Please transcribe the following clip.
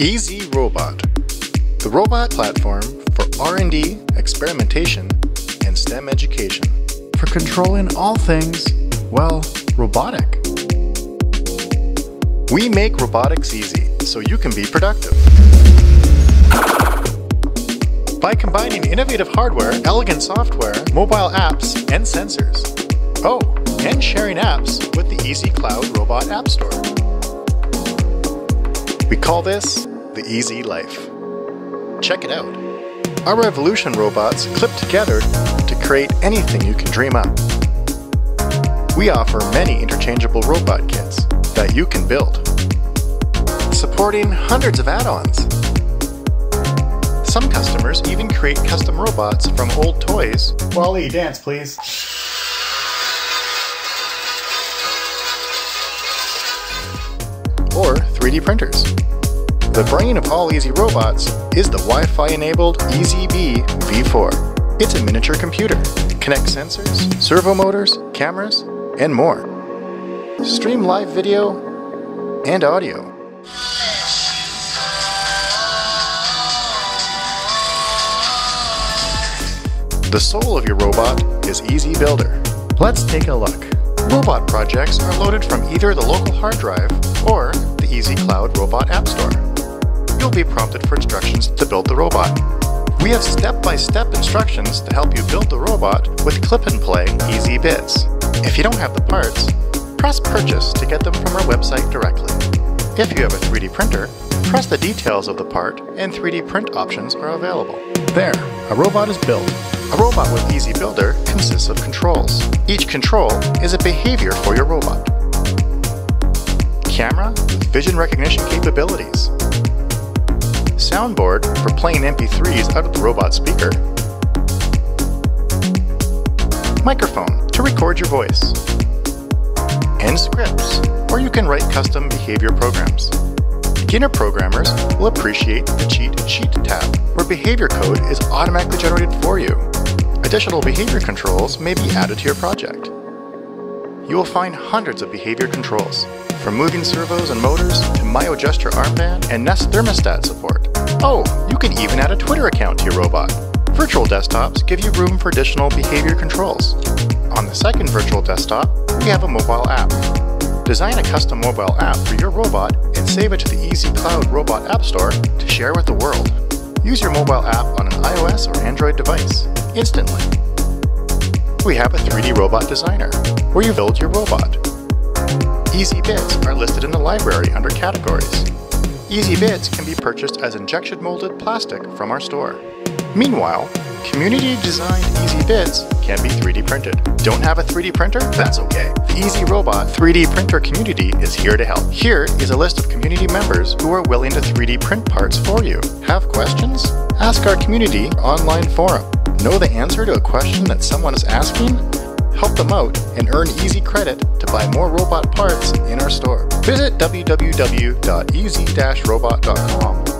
EZ Robot, the robot platform for R&D, experimentation, and STEM education. For controlling all things, well, robotic. We make robotics easy so you can be productive. By combining innovative hardware, elegant software, mobile apps, and sensors. Oh, and sharing apps with the EZ Cloud Robot App Store. We call this the EZ-Life. Check it out. Our Revolution robots clip together to create anything you can dream up. We offer many interchangeable robot kits that you can build, supporting hundreds of add-ons. Some customers even create custom robots from old toys. Wally, dance please. Or 3D printers. The brain of all EZ robots is the Wi-Fi enabled EZB V4. It's a miniature computer. Connects sensors, servo motors, cameras, and more. Stream live video and audio. The soul of your robot is EZ-Builder. Let's take a look. Robot projects are loaded from either the local hard drive or the EZ Cloud Robot App Store. You'll be prompted for instructions to build the robot. We have step-by-step -step instructions to help you build the robot with clip and play EZ-Bits. If you don't have the parts, press purchase to get them from our website directly. If you have a 3D printer, press the details of the part and 3D print options are available. There, a robot is built. A robot with EZ-Builder consists of controls. Each control is a behavior for your robot. Camera vision recognition capabilities. Soundboard for playing MP3s out of the robot speaker. Microphone to record your voice. And scripts, or you can write custom behavior programs. Beginner programmers will appreciate the Cheat Sheet tab, where behavior code is automatically generated for you. Additional behavior controls may be added to your project. You will find hundreds of behavior controls, from moving servos and motors to MyoGesture armband and Nest thermostat support. Oh, you can even add a Twitter account to your robot. Virtual desktops give you room for additional behavior controls. On the second virtual desktop, we have a mobile app. Design a custom mobile app for your robot and save it to the EZ Cloud Robot App Store to share with the world. Use your mobile app on an iOS or Android device instantly. We have a 3D Robot Designer, where you build your robot. EZ-Bits are listed in the library under categories. EZ-Bits can be purchased as injection molded plastic from our store. Meanwhile, community designed EZ-Bits can be 3D printed. Don't have a 3D printer? That's okay. The EZ Robot 3D printer community is here to help. Here is a list of community members who are willing to 3D print parts for you. Have questions? Ask our community online forum. Know the answer to a question that someone is asking? Help them out and earn easy credit to buy more robot parts in our store. Visit www.ez-robot.com